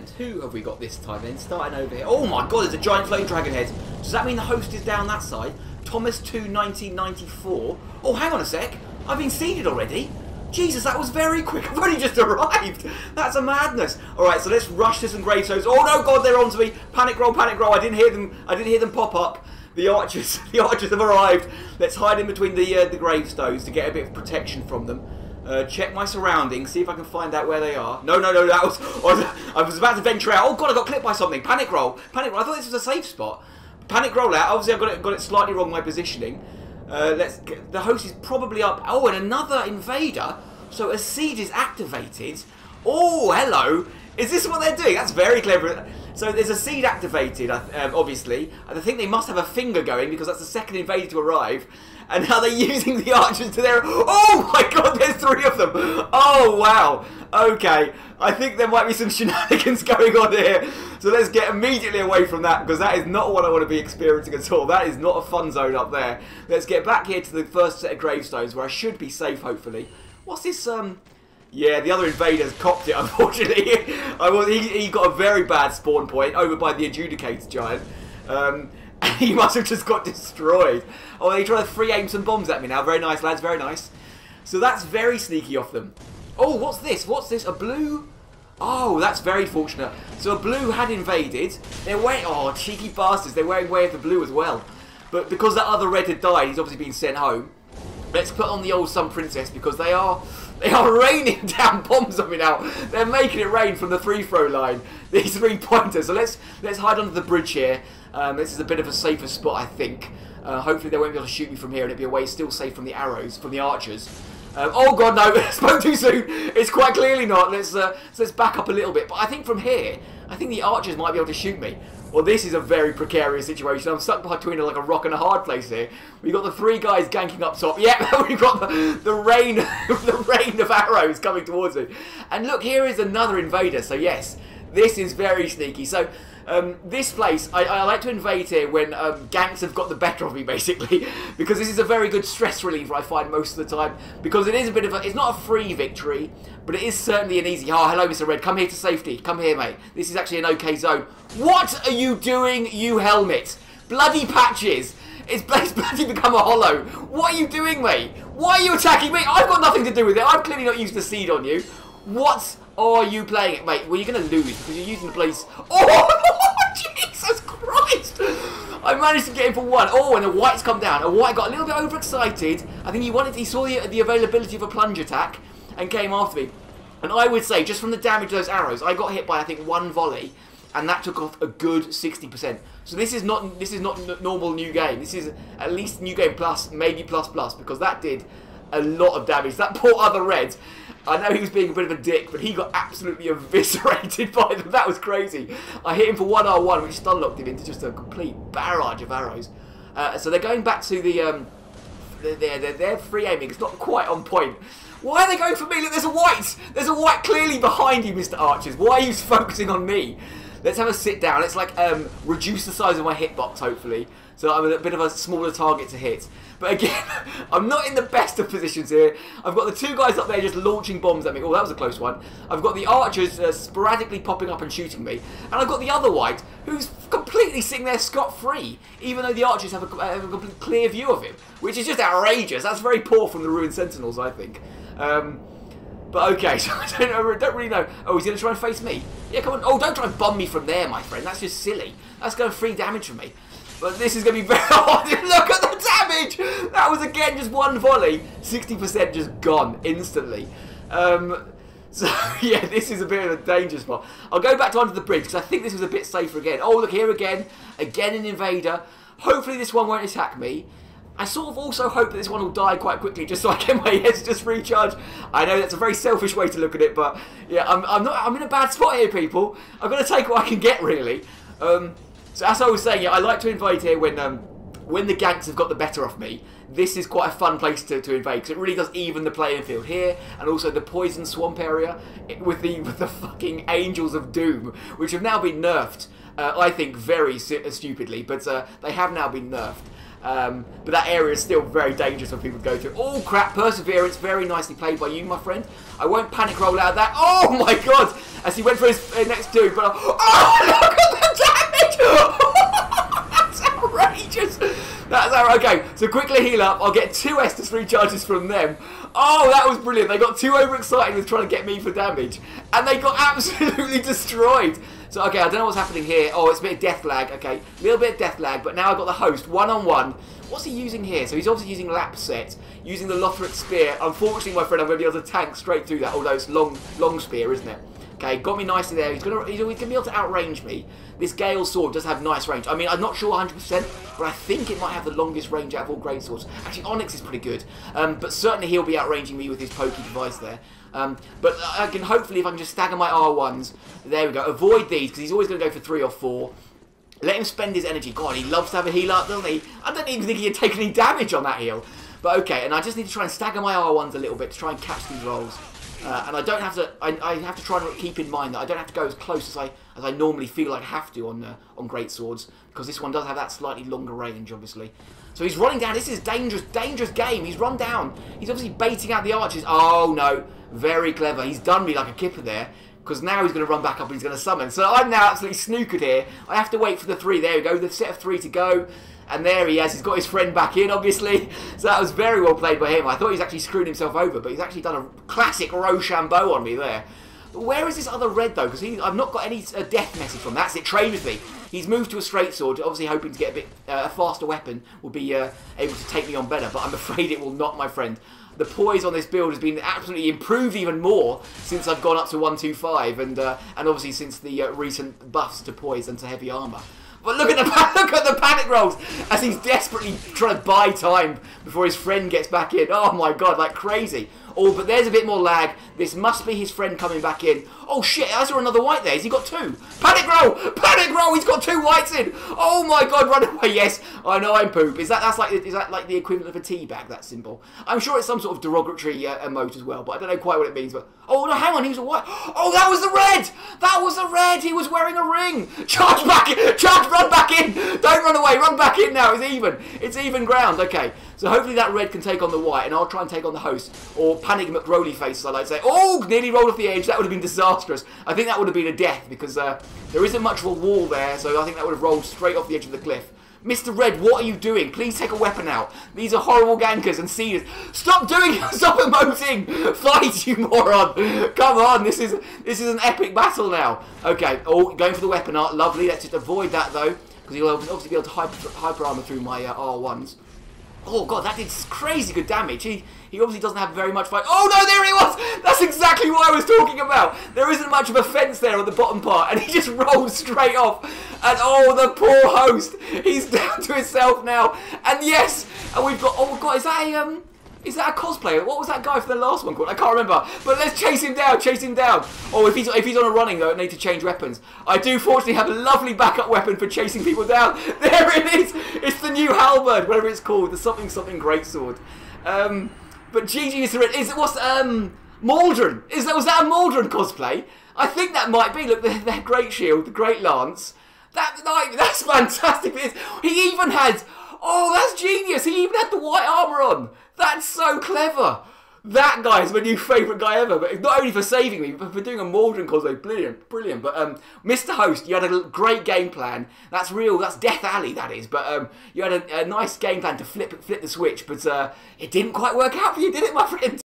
And who have we got this time then? Starting over here. Oh my god, there's a giant floating dragon head. Does that mean the host is down that side? Thomas 2 1994. Oh, hang on a sec. I've been seeded already. Jesus, that was very quick. I've only just arrived. That's a madness. All right, so let's rush to some gravestones. Oh no, God, they're onto me. Panic roll, panic roll. I didn't hear them. I didn't hear them pop up. The archers, the archers have arrived. Let's hide in between the uh, the gravestones to get a bit of protection from them. Uh, check my surroundings, see if I can find out where they are. No, no, no, that was I, was about to venture out. Oh god, I got clipped by something. Panic roll, panic roll. I thought this was a safe spot. Panic roll out. Obviously, I got it got it slightly wrong my positioning. Uh, let's. Get, the host is probably up. Oh, and another invader. So a seed is activated. Oh, hello. Is this what they're doing? That's very clever. So there's a seed activated, um, obviously. And I think they must have a finger going because that's the second invader to arrive. And now they're using the archers to their... Oh my god, there's three of them! Oh, wow. Okay, I think there might be some shenanigans going on here. So let's get immediately away from that because that is not what I want to be experiencing at all. That is not a fun zone up there. Let's get back here to the first set of gravestones where I should be safe, hopefully. What's this, um... Yeah, the other invaders copped it, unfortunately. I was, he, he got a very bad spawn point over by the adjudicator giant. Um, he must have just got destroyed. Oh, they try to free aim some bombs at me now. Very nice, lads, very nice. So that's very sneaky off them. Oh, what's this? What's this? A blue? Oh, that's very fortunate. So a blue had invaded. They're wearing... Oh, cheeky bastards. They're wearing Way of the Blue as well. But because that other red had died, he's obviously been sent home. Let's put on the old Sun Princess because they are they are raining down bombs on me now. They're making it rain from the free throw line. These three pointers. So let's let's hide under the bridge here. Um, this is a bit of a safer spot, I think. Uh, hopefully they won't be able to shoot me from here and it'll be away still safe from the arrows, from the archers. Um, oh god, no! Spoke too soon. It's quite clearly not. Let's uh, let's back up a little bit. But I think from here, I think the archers might be able to shoot me. Well, this is a very precarious situation. I'm stuck between like a rock and a hard place here. We've got the three guys ganking up top. Yeah, we've got the, the rain the rain of arrows coming towards me. And look, here is another invader. So yes, this is very sneaky. So um, this place, I, I, like to invade here when um, ganks have got the better of me, basically, because this is a very good stress reliever, I find, most of the time, because it is a bit of a, it's not a free victory, but it is certainly an easy, oh, hello, Mr. Red, come here to safety, come here, mate, this is actually an okay zone. What are you doing, you helmet? Bloody patches! It's, it's bloody become a hollow. What are you doing, mate? Why are you attacking me? I've got nothing to do with it. I've clearly not used the seed on you. What Oh, are you playing it, mate? Well, you're going to lose because you're using the place. Oh, Jesus Christ! I managed to get him for one. Oh, and the white's come down. A white got a little bit overexcited. I think he wanted. He saw the, the availability of a plunge attack and came after me. And I would say, just from the damage of those arrows, I got hit by I think one volley, and that took off a good 60%. So this is not this is not normal new game. This is at least new game plus, maybe plus plus, because that did a lot of damage. That poor other red I know he was being a bit of a dick, but he got absolutely eviscerated by them. That was crazy. I hit him for one R1, which stun locked him into just a complete barrage of arrows. Uh, so they're going back to the... Um, they're, they're, they're free aiming. It's not quite on point. Why are they going for me? Look, there's a white! There's a white clearly behind you, Mr. Archers. Why are you focusing on me? Let's have a sit down. Let's like um, reduce the size of my hitbox, hopefully. So I'm a bit of a smaller target to hit. But again, I'm not in the best of positions here. I've got the two guys up there just launching bombs at me. Oh, that was a close one. I've got the archers uh, sporadically popping up and shooting me. And I've got the other white who's completely sitting there scot-free, even though the archers have a, have a complete clear view of him, which is just outrageous. That's very poor from the Ruined Sentinels, I think. Um, but okay, so I don't, know, don't really know. Oh, he's going to try and face me? Yeah, come on. Oh, don't try and bomb me from there, my friend. That's just silly. That's going to free damage from me. But this is going to be very hard. Look at the damage! That was, again, just one volley. 60% just gone instantly. Um, so, yeah, this is a bit of a danger spot. I'll go back to under the bridge because I think this was a bit safer again. Oh, look here again. Again an invader. Hopefully this one won't attack me. I sort of also hope that this one will die quite quickly just so I get my heads just recharge. I know that's a very selfish way to look at it, but yeah, I'm, I'm not. I'm in a bad spot here, people. I'm going to take what I can get, really. Um, so as I was saying, yeah, I like to invade here when um, when the ganks have got the better of me. This is quite a fun place to, to invade because it really does even the playing field here, and also the poison swamp area with the with the fucking angels of doom, which have now been nerfed. Uh, I think very stupidly, but uh, they have now been nerfed. Um, but that area is still very dangerous for people to go through. Oh crap, Perseverance, very nicely played by you, my friend. I won't panic roll out of that. Oh my god! As he went for his uh, next two, but oh look at the damage! That's outrageous! That's outrageous. Okay, so quickly heal up. I'll get two Estus recharges from them. Oh, that was brilliant. They got too overexcited with trying to get me for damage. And they got absolutely destroyed. So, okay, I don't know what's happening here. Oh, it's a bit of death lag. Okay, a little bit of death lag. But now I've got the host one-on-one. -on -one. What's he using here? So he's obviously using Lap Set, using the Lothric Spear. Unfortunately, my friend, I'm going to be able to tank straight through that. Although it's long, long spear, isn't it? Okay, got me nicely there. He's gonna he's to be able to outrange me. This Gael sword does have nice range. I mean, I'm not sure 100%, but I think it might have the longest range out of all great swords. Actually, Onyx is pretty good, um, but certainly he'll be outranging me with his pokey device there. Um, but I can hopefully, if I can just stagger my R1s, there we go. Avoid these because he's always going to go for three or four. Let him spend his energy. God, he loves to have a heal up, doesn't he? I don't even think he had taken any damage on that heal. But okay, and I just need to try and stagger my R1s a little bit to try and catch these rolls. Uh, and I don't have to. I, I, have to try and keep in mind that I don't have to go as close as I as I normally feel I have to on uh, on great swords because this one does have that slightly longer range, obviously. So he's running down. This is dangerous, dangerous game. He's run down. He's obviously baiting out the archers. Oh no, very clever. He's done me like a kipper there because now he's going to run back up and he's going to summon. So I'm now absolutely snookered here. I have to wait for the three. There we go. The set of three to go. And there he has. He's got his friend back in, obviously. So that was very well played by him. I thought he's actually screwed himself over, but he's actually done a classic Rochambeau on me there. Where is this other red, though? Because I've not got any uh, death message from That. That's it, trade with me. He's moved to a straight sword, obviously hoping to get a bit uh, a faster weapon, will be uh, able to take me on better. But I'm afraid it will not, my friend. The poise on this build has been absolutely improved even more since I've gone up to 125, and uh, and obviously since the uh, recent buffs to poise and to heavy armour. But look at the look at the panic rolls as he's desperately trying to buy time before his friend gets back in. Oh my god, like crazy. Oh, but there's a bit more lag. This must be his friend coming back in. Oh shit, I saw another white there. Has he got two? Panic roll! Panic roll! He's got two whites in! Oh my god, run away, yes. I know I'm poop. Is that that's like is that like the equivalent of a tea bag, that symbol? I'm sure it's some sort of derogatory uh, emote as well, but I don't know quite what it means. But Oh no, hang on, he was a white. Oh, that was the red! That was the red! He was wearing a ring! Charge back in! Charge, run back in! Don't run away, run back in now, it's even. It's even ground, okay. So hopefully that red can take on the white, and I'll try and take on the host. Or Panic McRoley face, as I like to say. Oh, nearly rolled off the edge. That would have been disastrous. I think that would have been a death, because uh, there isn't much of a wall there, so I think that would have rolled straight off the edge of the cliff. Mr. Red, what are you doing? Please take a weapon out. These are horrible gankers and seeders. Stop doing! Stop emoting! Fight, you moron! Come on, this is this is an epic battle now. Okay, oh, going for the weapon art. Lovely. Let's just avoid that, though, because he'll obviously be able to hyper, hyper armor through my uh, R1s. Oh god, that did crazy good damage. He he obviously doesn't have very much fight. Oh no, there he was! That's exactly what I was talking about. There isn't much of a fence there on the bottom part, and he just rolls straight off. And oh, the poor host. He's down to himself now. And yes, and we've got. Oh god, is that a um? Is that a cosplayer? What was that guy for the last one called? I can't remember. But let's chase him down, chase him down. Oh, if he's if he's on a running though, I need to change weapons. I do fortunately have a lovely backup weapon for chasing people down. There it is. It's the new halberd, whatever it's called, the something something great sword. Um, but GG is the is it what's um Maldron? Is that was that a Maldron cosplay? I think that might be. Look, their great shield, the great lance. That like, that's fantastic. He even had. Oh, that's genius. He even had the white armor on. That's so clever. That guy is my new favourite guy ever, but not only for saving me, but for doing a Maldron cosplay. Brilliant, brilliant. But um, Mr. Host, you had a great game plan. That's real. That's Death Alley, that is. But um, you had a, a nice game plan to flip flip the switch, but uh, it didn't quite work out for you, did it, my friend?